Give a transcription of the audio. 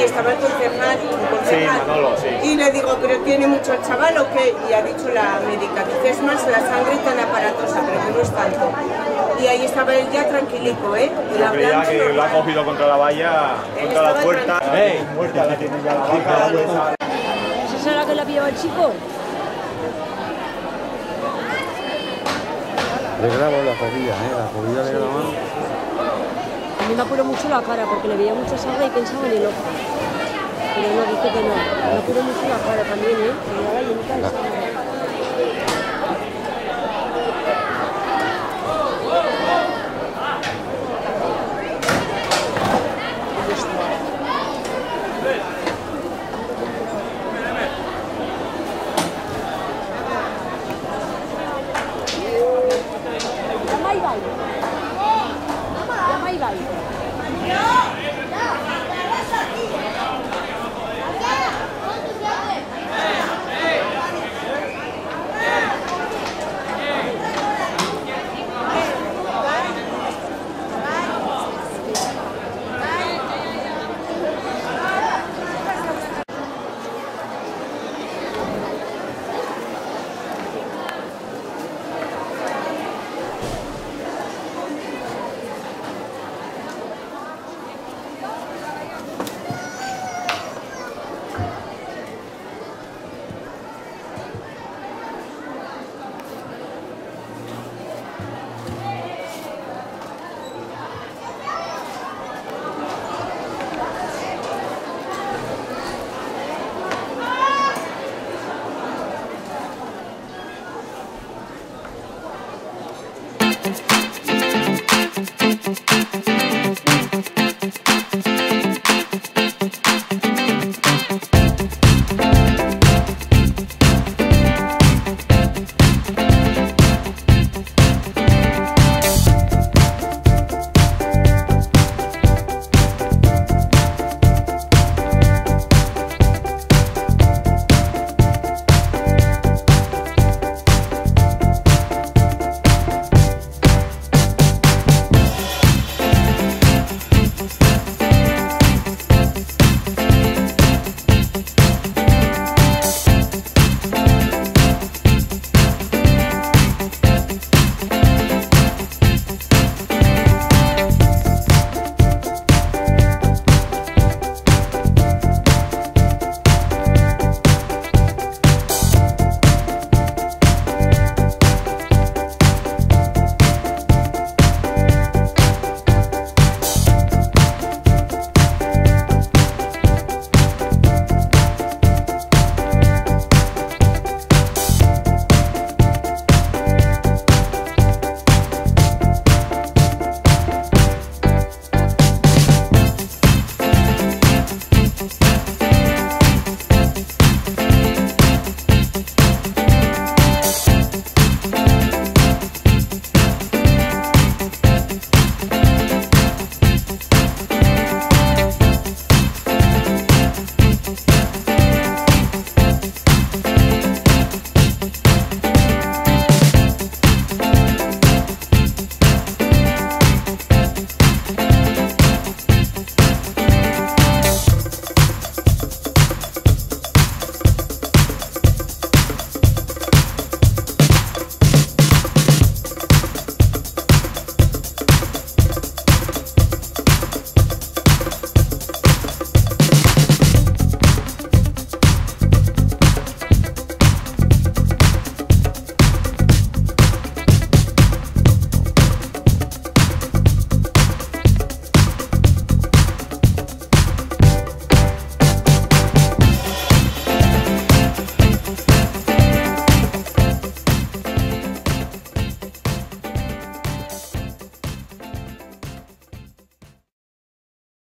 chaval concejal, un concejal. Sí, Manolo, sí. Y le digo, pero tiene mucho el chaval o qué? Y ha dicho la médica, dice, es más la sangre tan aparatosa, pero que no es tanto. Y ahí estaba él ya tranquilico, ¿eh? Y la creía que lo ha normal. cogido contra la valla, Él contra la estaba puerta. ¡Ey! Muerta la tiene ya la vaca. ¿Esa será la que la pillaba el chico? Le grabo la jodida, ¿eh? La jodida le grabamos. Mí me apuró mucho la cara porque le veía mucha sangre y pensaba en el ojo. Pero no, dice que no. Me apuró mucho la cara también, ¿eh? Daba llenita de